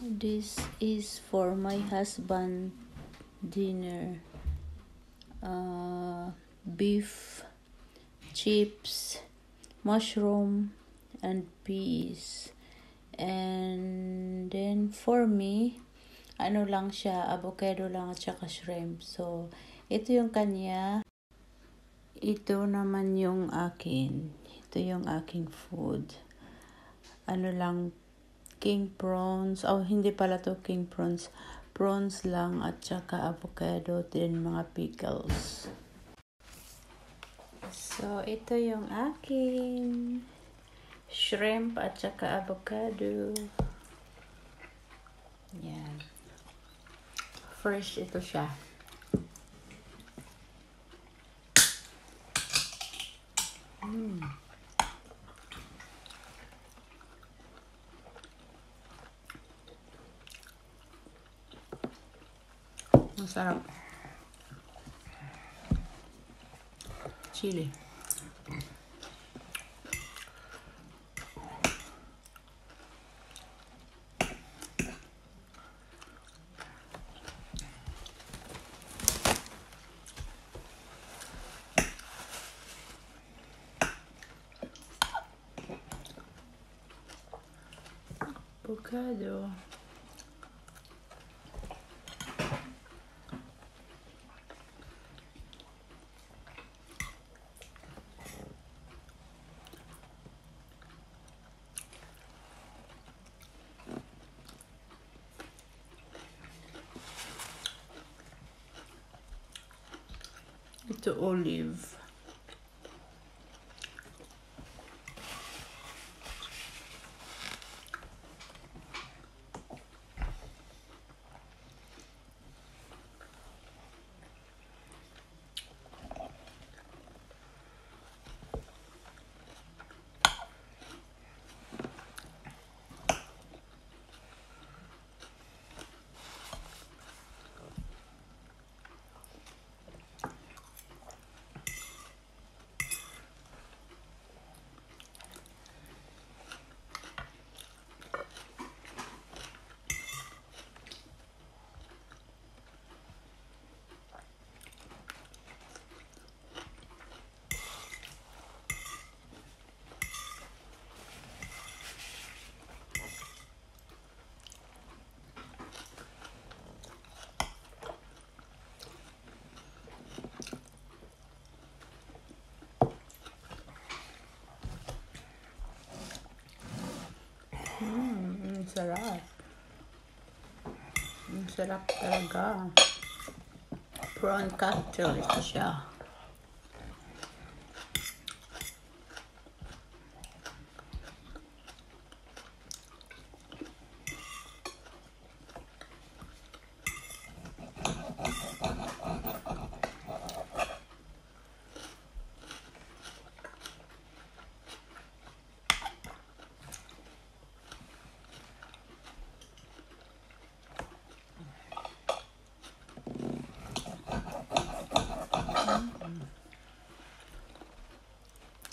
This is for my husband dinner. Uh, beef, chips, mushroom, and peas. And then for me, ano lang siya, avocado lang at saka shrimp. So, ito yung kanya. Ito naman yung akin. Ito yung aking food. Ano lang, king prawns. Oh, hindi pala to king prawns. Prawns lang at saka avocado din mga pickles. So, ito yung akin. Shrimp at saka avocado. Yan. Fresh ito siya. sarap. Chile, Bocado. to olive. Sarap. Ang sarap talaga. Prawn cocktail ito siya.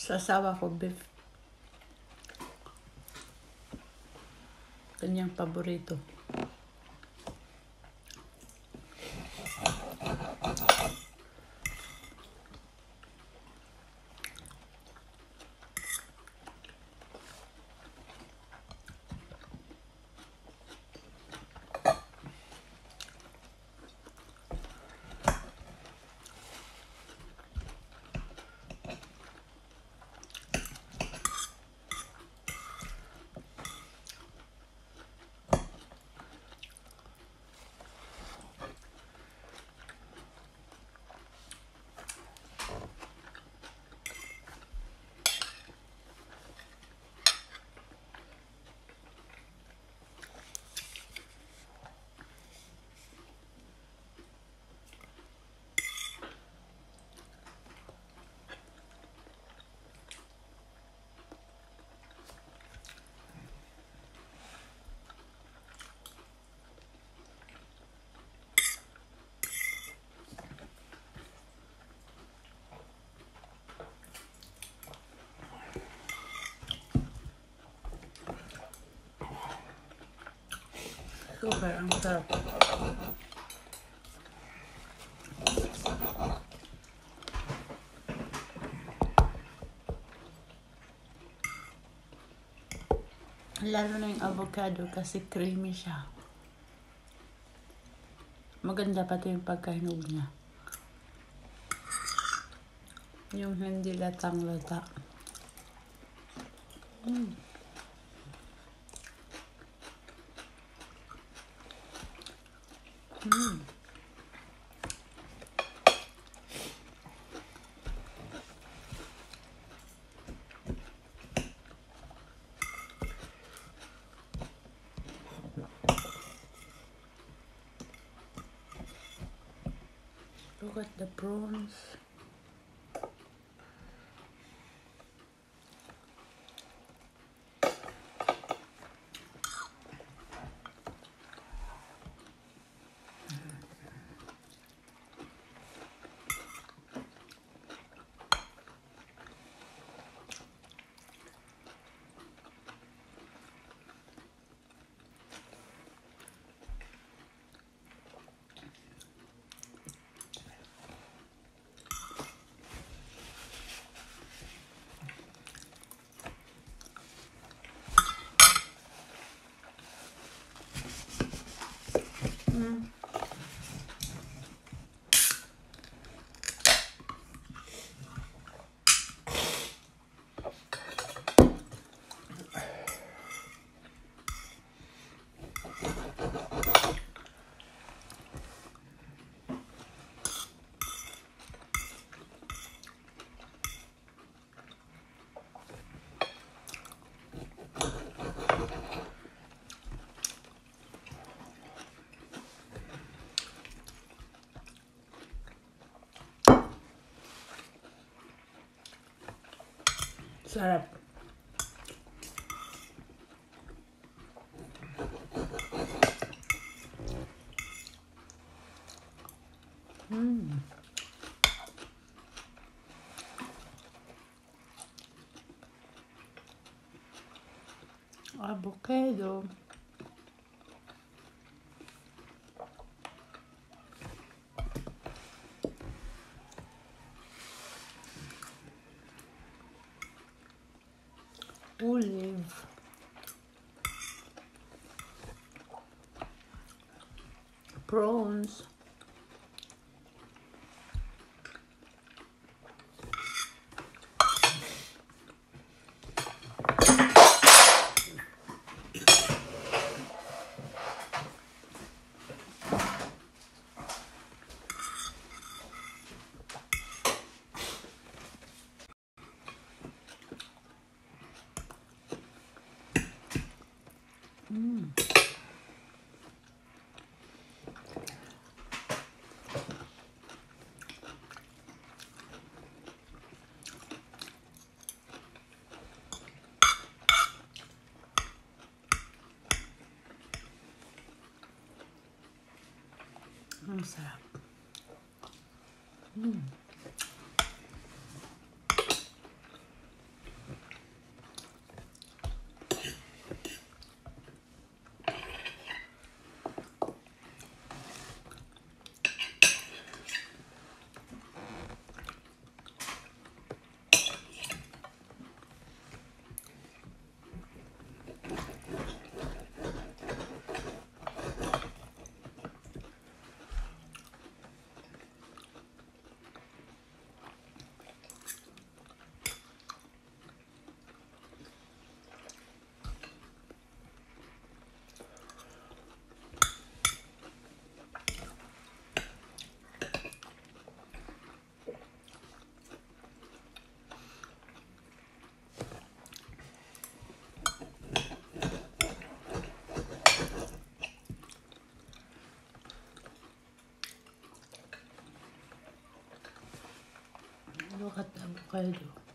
Sa asawa ko, beef. Kanyang paborito. Super, ang sarap. Lalo na yung avocado kasi creamy siya. Maganda pati yung pagkahinog niya. Yung hindi latang-lata. Mm. Look at the prawns. syrup. Mmm. Avocado. Olive. Prawns. Nossa. Hum. Coelho.